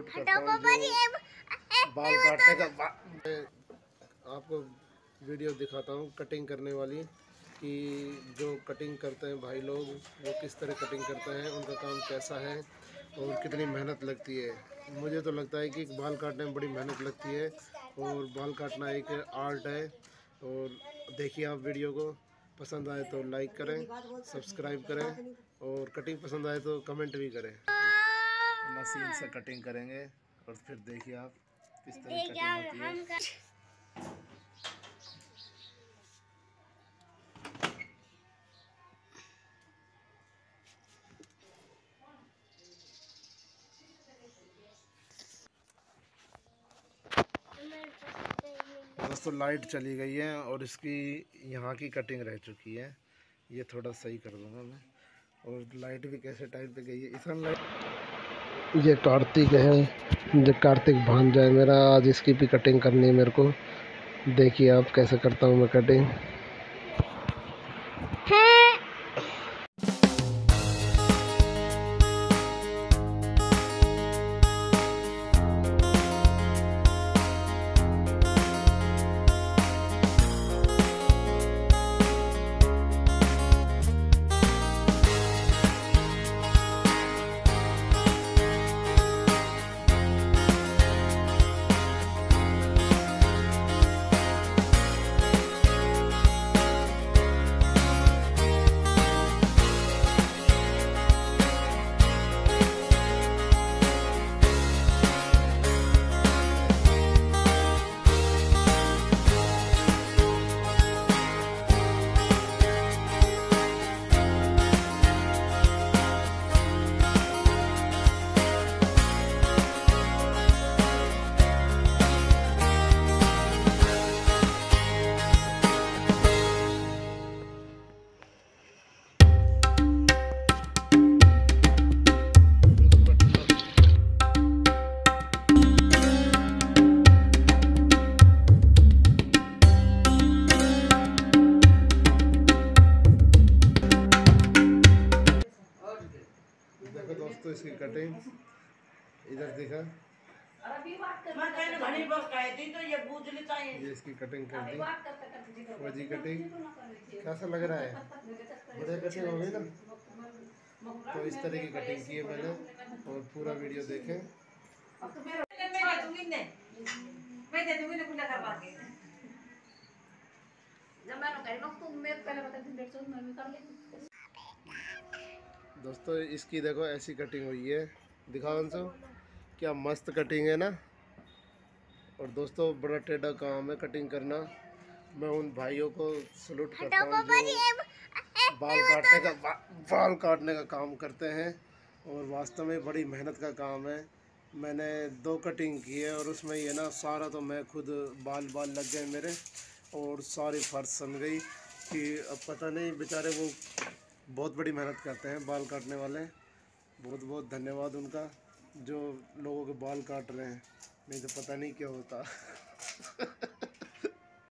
Salute करता हूँ जो बाल काटने का बा... आपको वीडियो दिखाता हूँ कटिंग करने वाली कि जो कटिंग करते हैं भाई लोग वो किस तरह कटिंग करते हैं उनका काम कैसा है और कितनी मेहनत लगती है। मुझे तो लगता है कि बाल काटने में बड़ी मेहनत लगती है और बाल काटना एक आर्ट है और देखिए आप वीडियो को पसंद आए तो लाइक करें सब्सक्राइब करें और कटिंग पसंद आए तो कमेंट भी करें। मशीन से कटिंग करेंगे और फिर देखिए आप किस तरह कटिंग होती है। दोस्तों लाइट चली गई है और इसकी यहाँ की कटिंग रह चुकी है। ये थोड़ा सही कर दूँगा मैं। और लाइट भी कैसे टाइम पे गई है? इसन लाइट ये कार्तिक है। जो कार्तिक भांजा है मेरा। आज इसकी भी कटिंग करनी है मेरे को। देखिए आप कैसे करता हूँ मैं कटिंग इसकी कटिंग इधर देखा। ये इसकी कटिंग कर दी। वजी कटिंग कैसा लग रहा है? बढ़िया कटिंग हो गई ना? तो इस तरह की कटिंग की है मैंने, और पूरा वीडियो देखें। मैं मैं पहले बता डेढ़ सौ मैं कर लेती। दोस्तों इसकी देखो ऐसी कटिंग हुई है। दिखाओ अंशु क्या मस्त कटिंग है ना? और दोस्तों बड़ा टेढ़ा काम है कटिंग करना। मैं उन भाइयों को सलूट करता हूँ जो बाल काटने का बा, बाल काटने का काम करते हैं और वास्तव में बड़ी मेहनत का काम है। मैंने दो कटिंग की है और उसमें ये ना सारा तो मैं खुद बाल बाल लग गए मेरे और सारी फर्श सन गई कि अब पता नहीं बेचारे वो बहुत बड़ी मेहनत करते हैं बाल काटने वाले। बहुत बहुत धन्यवाद उनका, जो लोगों के बाल काट रहे हैं। नहीं तो पता नहीं क्या होता।